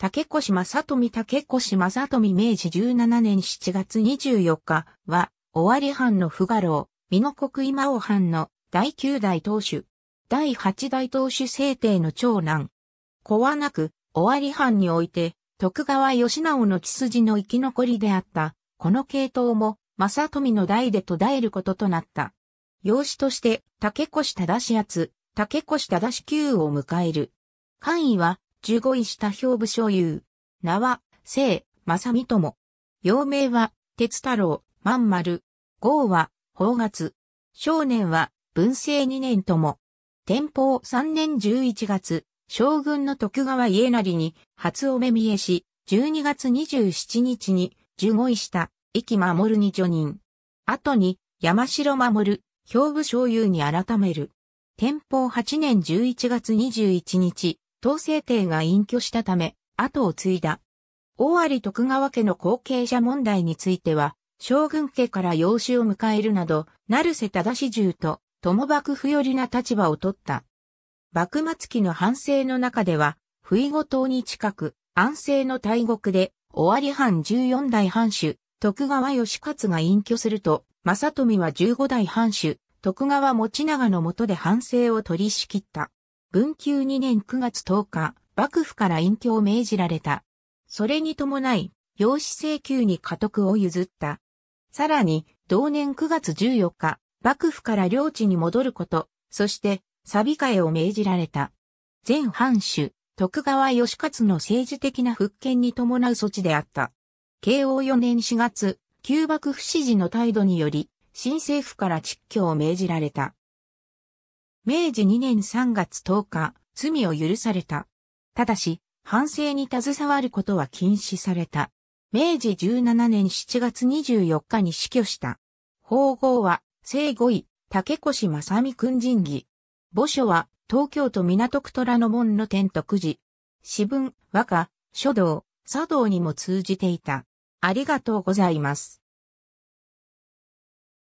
竹越正富竹越正富明治17年7月24日は、尾張藩の不画廊、美濃国今王藩の第9代当主、第8代当主制定の長男。子はなく、尾張藩において、徳川義直の血筋の生き残りであった、この系統も、正富の代で途絶えることとなった。養子として、竹越忠奴、竹越忠旧を迎える。官位は、15位下表部所有。名は、聖、正美友。幼名は、鉄太郎、万丸。号は、法月。少年は、文政2年とも。天保3年11月、将軍の徳川家成に初お目見えし、12月27日に、15位下、息守に除任。後に、山城守、兵部所有に改める。天保8年11月21日、統制帝が隠居したため、後を継いだ。大有徳川家の後継者問題については、将軍家から養子を迎えるなど、成瀬忠重と、友幕府寄りな立場を取った。幕末期の反省の中では、不意ご島に近く、安政の大国で、尾張藩14代藩主、徳川義勝が隠居すると、正富は15代藩主、徳川持長の下で反省を取り仕切った。文久2年9月10日、幕府から隠居を命じられた。それに伴い、養子請求に家督を譲った。さらに、同年9月14日、幕府から領地に戻ること、そして、サビ替えを命じられた。前藩主、徳川義勝の政治的な復権に伴う措置であった。慶応4年4月、旧幕府支持の態度により、新政府から窒居を命じられた。明治2年3月10日、罪を許された。ただし、反省に携わることは禁止された。明治17年7月24日に死去した。法号は、聖五位、竹越正美君人儀。墓所は、東京都港区虎ノ門の天徳寺。詩文、和歌、書道、茶道にも通じていた。ありがとうございます。